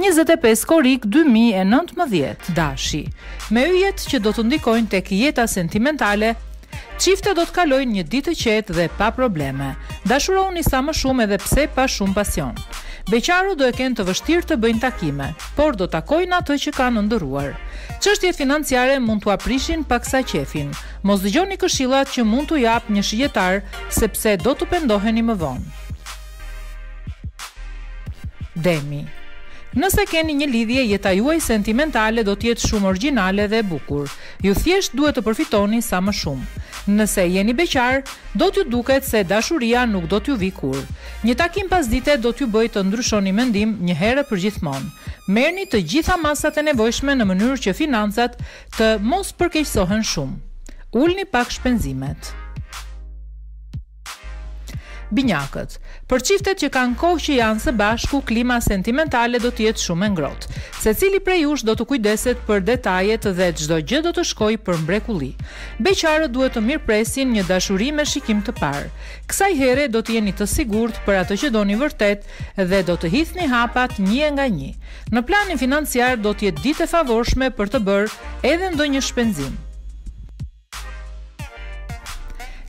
njëzet e pesë korrik dy mijë e nëntëmbëdhjetë. Dashi. Me yjet që do të ndikojnë tek jeta sentimentale, çiftet do të kalojnë një ditë të qetë dhe pa probleme. Dashuroni sa më shumë edhe pse pa shumë pasion. Beqarët do e kenë të vështirë të bëjnë takime, por do takojnë atë që kanë ëndërruar. Çështjet financiare mund t'ua prishin paksa qejfin. Mos dëgjoni këshillat që mund t'u japë një shigjetar, sepse do të pendoheni më vonë. Demi Nëse keni një lidhje, jeta juaj sentimentale do të jetë shumë origjinale dhe e bukur. Ju thjesht duhet të përfitoni sa më shumë. Nëse jeni beqar, do t'ju duket se dashuria nuk do t'ju vijë kurrë. Një takim pasdite do t'ju bëjë të ndryshoni mendim një herë e përgjithmonë. Merrni të gjitha masat e nevojshme në mënyrë që financat të mos përkeqësohen shumë. Ulni pak shpenzimet. Binjakët. Për çiftet që kanë kohë që janë së bashku, klima sentimentale do të jetë shumë e ngrohtë. Secili prej jush do të kujdeset për detajet dhe çdo gjë do të shkojë për mrekulli. Beqarët duhet të mirëpresin një dashuri me shikim të parë. Kësaj here do të jeni të sigurt për atë që doni vërtet dhe do të hidhni hapat një e nga një. Në planin financiar do të jetë ditë e favorshme për të bërë edhe ndonjë shpenzim.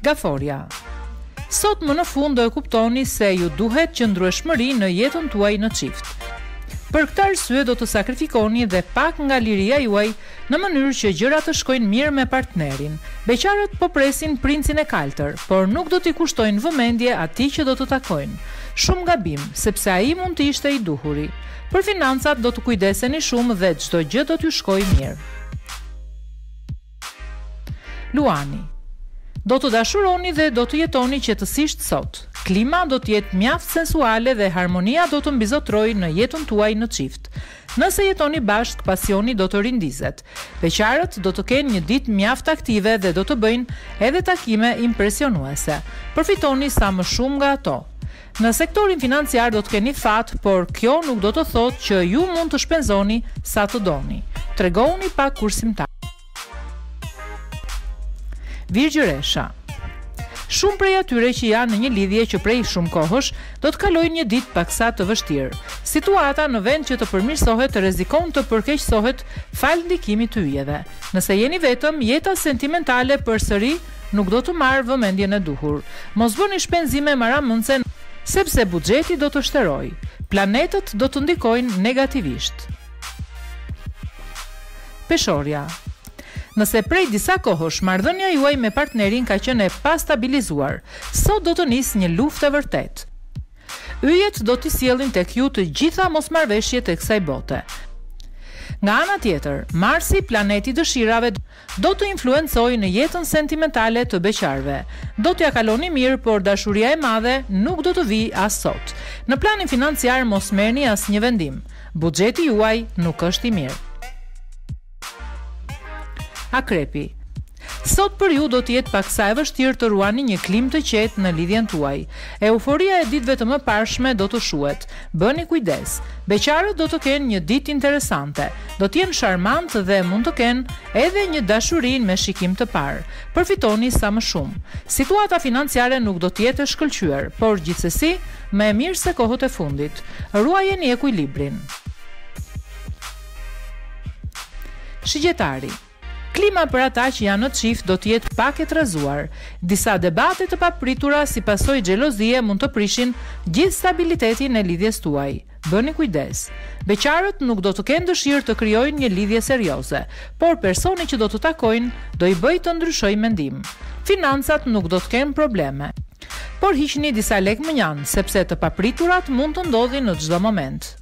Gaforja Sot më në fund do e kuptoni se ju duhet qëndrueshmëri në jetën tuaj në çift. Për këtë arsye do të sakrifikoni dhe pak nga liria juaj në mënyrë që gjërat të shkojnë mirë me partnerin. Beqarët po presin princin e kaltër, por nuk do t'i kushtojnë vëmendje atij që do të takojnë. Shumë gabim, sepse ai mund të ishte i duhuri. Për financat do të kujdeseni shumë dhe çdo gjë do t'ju shkojë mirë. Luani Do të dashuroni dhe do të jetoni qetësisht sot. Klima do të jetë mjaft sensuale dhe harmonia do të mbizotërojë në jetën tuaj në çift. Nëse jetoni bashkë, pasioni do të rindizet. Beqarët do të kenë një ditë mjaft aktive dhe do të bëjnë edhe takime impresionuese. Përfitoni sa më shumë nga ato. Në sektorin financiar do të keni fat, por kjo nuk do të thotë që ju mund të shpenzoni sa të doni. Tregohuni pak kursimtar. Virgjëresha Shumë prej atyre që janë në një lidhje që prej shumë kohësh, do të kalojnë një ditë paksa të vështirë. Situata në vend që të përmirësohet rrezikon të përkeqësohet falë ndikimit të yjeve. Nëse jeni vetëm, jeta sentimentale përsëri nuk do të marrë vëmendjen e duhur. Mos bëni shpenzime marramendëse sepse buxheti do të shterojë. Planetët do të ndikojnë negativisht. Peshorja Nëse prej disa kohësh marrëdhënia juaj me partnerin ka qenë e pastabilizuar, sot do të nisë një luftë e vërtetë. Yjet do t'i sjellin tek ju të gjitha mosmarrëveshjet e kësaj bote. Nga ana tjetër, Marsi, planeti i dëshirave, Do të influencojë në jetën sentimentale të beqarëve. Do t'ia kaloni mirë, por dashuria e madhe nuk do të vijë as sot. Në planin financiar mos merrni asnjë vendim. Buxheti juaj nuk është i mirë. Akrepi. Sot për ju do të jetë paksa e vështirë të ruani një klimë të qetë në lidhjen tuaj. Euforia e ditëve të mëparshme do të shuhet. Bëni kujdes, beqarët do të kenë një ditë interesante, do të jenë sharmantë dhe mund të kenë edhe një dashuri me shikim të parë. Përfitoni sa më shumë. Situata financiare nuk do të jetë e shkëlqyer, por gjithsesi më e mirë se kohët e fundit. Ruajeni ekuilibrin. Shigjetari Klima për ata që janë në çift do të jetë pak e trazuar. Disa debate të papritura si pasojë xhelozie mund të prishin gjithë stabilitetin e lidhjes tuaj. Bëni kujdes. Beqarët nuk do të kenë dëshirë të krijojnë një lidhje serioze, por personi që do të takojnë do i bëjë të ndryshojë mendim. Financat nuk do të kenë probleme. Por hiqni disa lekë mënjanë, sepse të papriturat mund të ndodhin në çdo moment.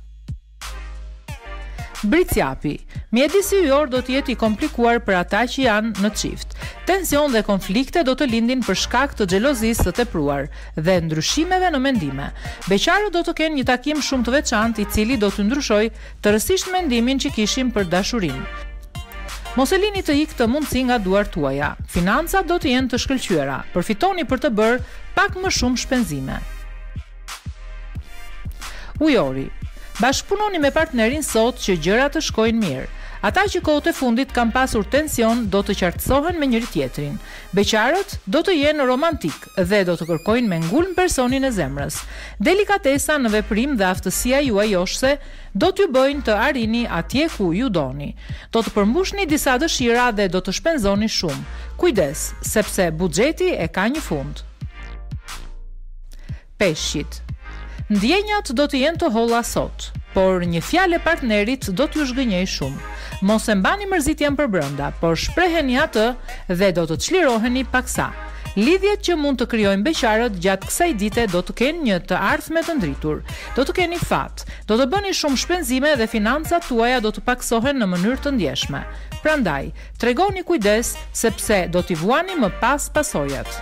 Bricjapi, Mjedisi yjor do të jetë i komplikuar për ata që janë në çift. Tension dhe konflikte do të lindin për shkak të xhelozisë të tepruar dhe ndryshimeve në mendime. Beqarët do të kenë një takim shumë të veçantë i cili do t'u ndryshojë tërësisht mendimin që kishin për dashurinë. Mos e lini t'ju ikë këtë mundësi nga duart tuaja. Financat do të jenë të shkëlqyera, përfitoni për të bërë pak më shumë shpenzime. Ujori. Bashkëpunoni me partnerin sot që gjërat të shkojnë mirë. Ata që kohët e fundit kanë pasur tension do të qartësohen me njëri-tjetrin. Beqarët do të jenë romantikë dhe do të kërkojnë me ngulm personin e zemrës. Delikatesa në veprim dhe aftësia juaj joshëse do t'ju bëjnë të arrini atje ku ju doni. Do të përmbushni disa dëshira dhe do të shpenzoni shumë. Kujdes, sepse buxheti e ka një fund. Peshqit. Ndjenjat do të jenë të holla sot, por një fjalë e partnerit do t'ju zhgënjejë shumë. Mos e mbani mërzitjen përbrenda, por shpreheni atë dhe do të çliroheni paksa. Lidhjet që mund të krijojnë beqarët gjatë kësaj dite do të kenë një të ardhme të ndritur. Do të keni fat. Do të bëni shumë shpenzime dhe financat tuaja do të pakësohen në mënyrë të ndjeshme. Prandaj, tregoni kujdes, sepse do t'i vuani më pas pasojat.